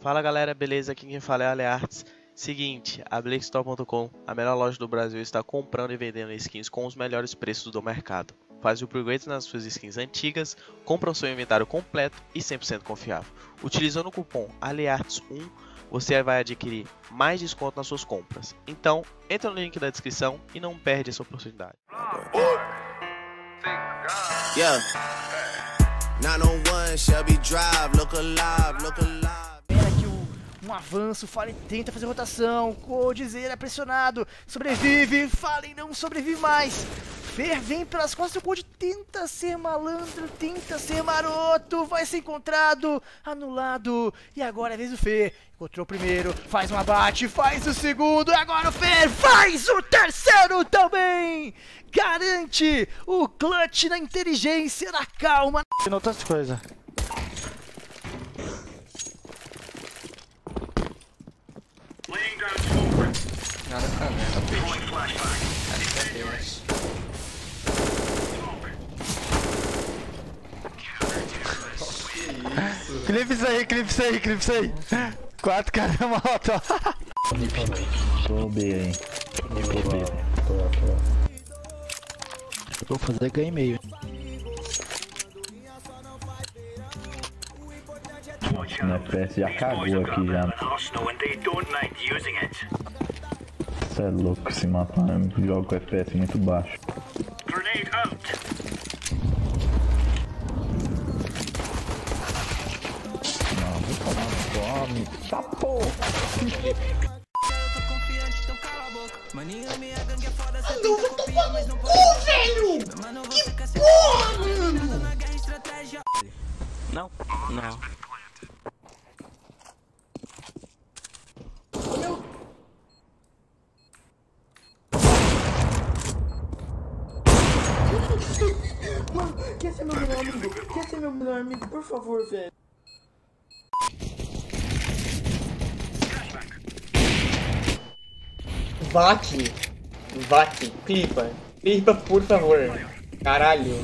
Fala galera, beleza? Aqui quem fala é a Alearts. Seguinte, a BlakeStore.com, a melhor loja do Brasil, está comprando e vendendo skins com os melhores preços do mercado. Faz upgrade nas suas skins antigas, compra o seu inventário completo e 100% confiável. Utilizando o cupom ALEARTS1, você vai adquirir mais desconto nas suas compras. Então, entra no link da descrição e não perde essa oportunidade. Yeah. Um avanço, Fallen tenta fazer rotação, Coldzera é pressionado, sobrevive, Fallen não sobrevive mais. Fer vem pelas costas, o Cold tenta ser malandro, tenta ser maroto, vai ser encontrado, anulado, e agora é a vez do Fer. Encontrou o primeiro, faz um abate, faz o segundo, agora o Fer faz o terceiro também! Garante o clutch na inteligência, na calma, outras coisas. Nada pra venda, peixe. Acho que é Deus. Clipe isso aí, clipe isso aí, clipe isso aí. Quatro caras moto. Tô B aí. Tô B. Eu vou fazer ganho e meio. Meu FPS já cagou aqui já. Você é louco esse mapa, eu jogo com FPS muito baixo. Não, vou tomar no fome. Tá porra! Não, não. Quer ser meu melhor amigo? Quer ser meu melhor amigo? Por favor, velho. Vac. Vac. Clipa. Clipa, por favor. Caralho.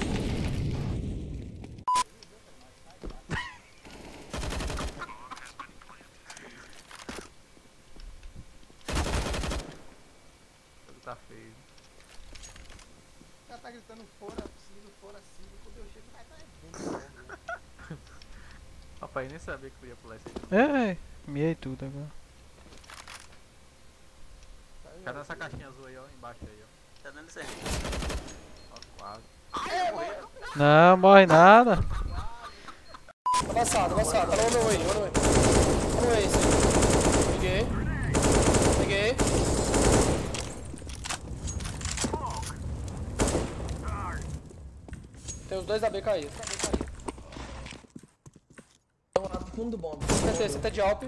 Tá feio. Tá gritando fora sino, fora sino. Quando eu chego, vai tá dentro. Papai nem sabia que eu ia pular esse aí. É, é. Miei tudo agora. Cadê essa caixinha azul aí, ó? Embaixo aí, ó. Tá dando certo. Ó, quase. Não, morre nada. Avançado, avançado. Tá no meu way, no meu way. Way, sim. Peguei. Tem os dois AB caídos. Vamos lá, fundo do bomb. CT, CT de Alp.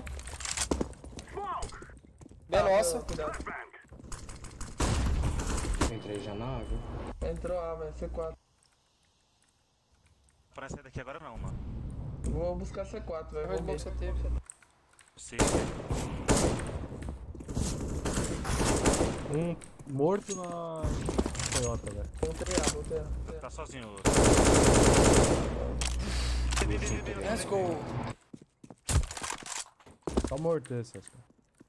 B é nossa. Cuidado. Entrei já na água. Entrou A, velho. C4. Pra sair daqui agora não, mano. Vou buscar C4, velho. Vou buscar CT. Você. Um morto na Toyota, velho. Voltei A, voltei A. Tá sozinho. Let's go. Tá morto esse, acho.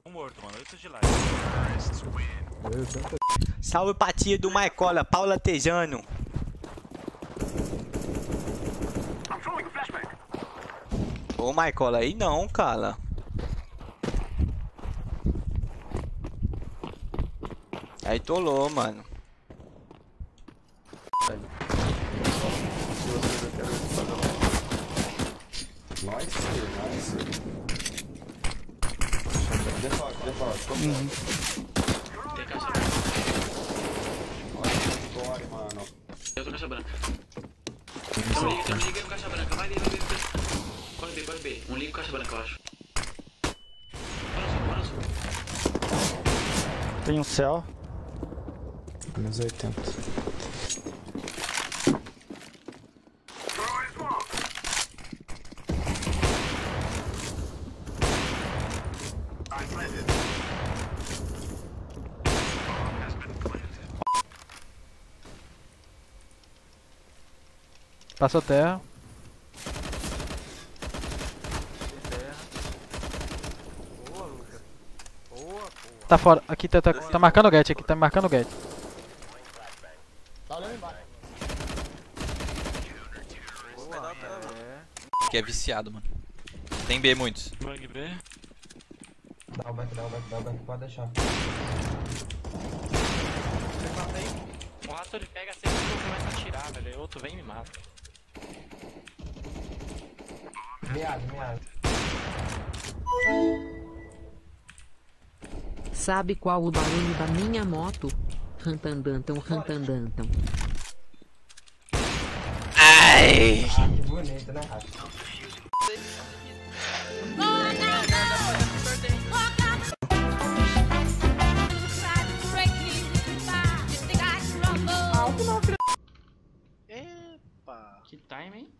Um morto, mano. Oito de sempre Salve pra tia do Maicola, Paula Tejano. Ô Maicola, aí não, cara. Aí tolou, mano. Tem caixa branca. Eu tô caixa branca. Um liga, tem um liga no caixa branca. Vai, vai, vai, vai. B, corre B. Um liga no caixa branca, eu acho. Tem um céu. Menos 80. Passou terra. Tá fora. Aqui tá, tá, tá marcando o get, aqui tá marcando o get. Tá olhando embaixo. Que é viciado, mano. Tem B muitos. Bug B. Dá o back, dá o back, dá o back, pode deixar. O rato ele pega sempre que eu começo a atirar, velho. Outro vem e me mata. Meado, meado. Sabe qual o barulho da minha moto? Rantandantam, rantandantam. Ai! Ah, que bonito, né? Epa! Que time, hein?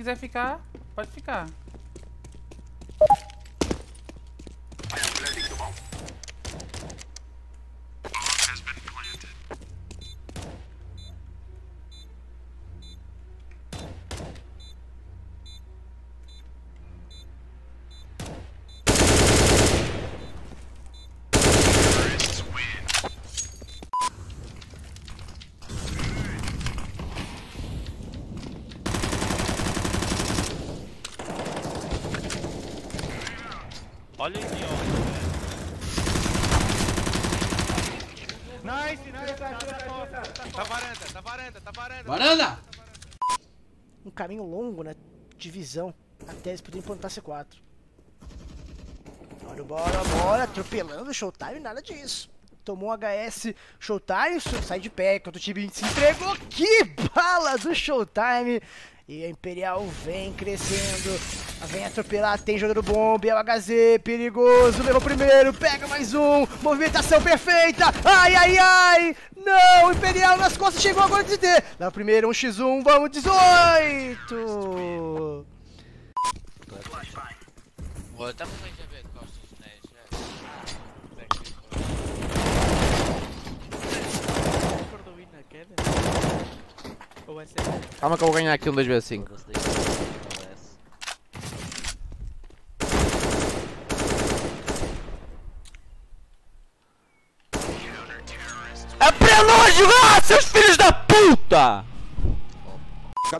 quiser ficar, pode ficar. Olha aqui, ó. Tá varanda, tá varanda, tá varanda. Varanda! Um caminho longo, né? De visão. Até eles poderem plantar C4. Bora, bora, bora. Atropelando o Showtime, nada disso. Tomou um HS Showtime, sai de pé, enquanto o time se entregou. Que bala do Showtime! E a Imperial vem crescendo. Vem atropelar, tem jogador bomba, é o HZ, perigoso, levou primeiro, pega mais um, movimentação perfeita, ai, ai, ai, não, Imperial nas costas, chegou agora de ter, leva primeiro, um x1, vamos, 18! Voltamos a ver costas, né? Calma que eu vou ganhar aqui um 2v5. É prelúdio, ah, seus filhos da puta!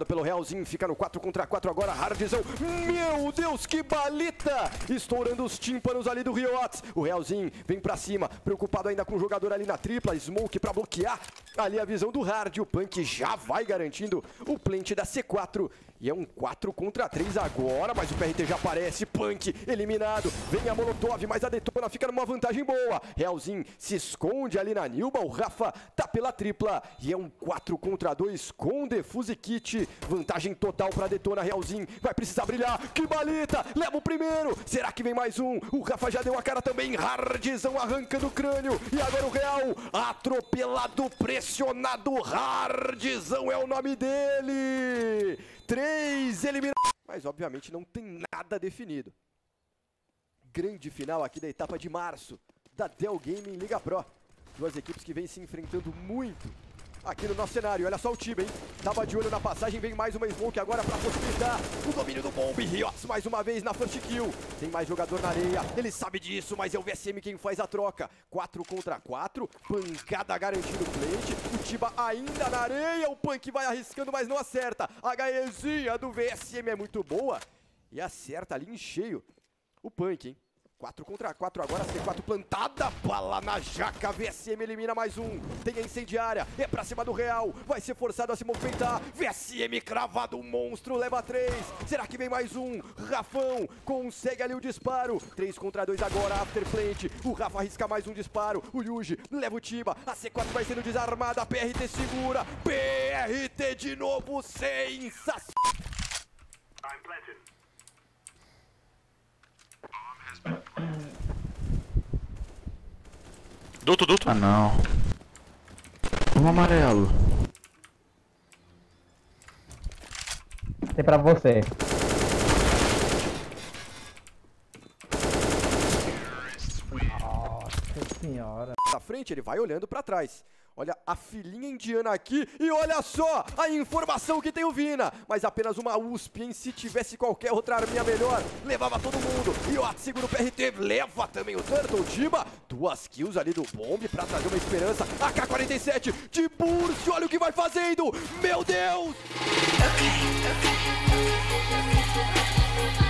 Pelo Realzinho, fica no 4 contra 4 agora, Hardzão. Meu Deus, que balita! Estourando os tímpanos ali do Riots. O Realzinho vem pra cima, preocupado ainda com o jogador ali na tripla. Smoke pra bloquear ali a visão do Hard. O Punk já vai garantindo o plant da C4. E é um 4 contra 3 agora, mas o PRT já aparece. Punk eliminado. Vem a Molotov, mas a Detona fica numa vantagem boa. Realzinho se esconde ali na Nilba. O Rafa tá pela tripla. E é um 4 contra 2 com Defuse Kit. Vantagem total pra Detona. Realzinho vai precisar brilhar. Que balita! Leva o primeiro. Será que vem mais um? O Rafa já deu a cara também. Hardzão arrancando o crânio. E agora o Real atropelado, pressionado. Hardzão é o nome dele. Três eliminados. Mas obviamente não tem nada definido. Grande final aqui da etapa de março da Dell Gaming Liga Pro. Duas equipes que vêm se enfrentando muito aqui no nosso cenário. Olha só o time, hein? Tava de olho na passagem, vem mais uma smoke agora pra possibilitar o domínio do bomb. Riots mais uma vez na first kill. Tem mais jogador na areia, ele sabe disso, mas é o VSM quem faz a troca. 4 contra 4, pancada garantindo o plant. O Tiba ainda na areia, o Punk vai arriscando, mas não acerta. A HEzinha do VSM é muito boa e acerta ali em cheio. o Punk, hein? 4 contra 4 agora, C4 plantada, bala na jaca, VSM elimina mais um, tem a incendiária, é pra cima do Real, vai ser forçado a se movimentar, VSM cravado, o monstro leva 3, será que vem mais um? Rafão consegue ali o disparo, 3 contra 2 agora, Afterplant, o Rafa arrisca mais um disparo, o Yuji leva o Tiba, a C4 vai sendo desarmada, PRT segura, PRT de novo, sensacional! Duto, duto. Ah não. Um amarelo. Tem pra você. Nossa senhora. Pra frente, ele vai olhando pra trás. Olha a filhinha indiana aqui e olha só a informação que tem o Vina. Mas apenas uma USP, hein? Se tivesse qualquer outra arminha melhor, levava todo mundo. E o segura o PRT, leva também o Turtle Tiba. Duas kills ali do Bomb pra trazer uma esperança. AK-47 de Burst, olha o que vai fazendo. Meu Deus! Okay, okay.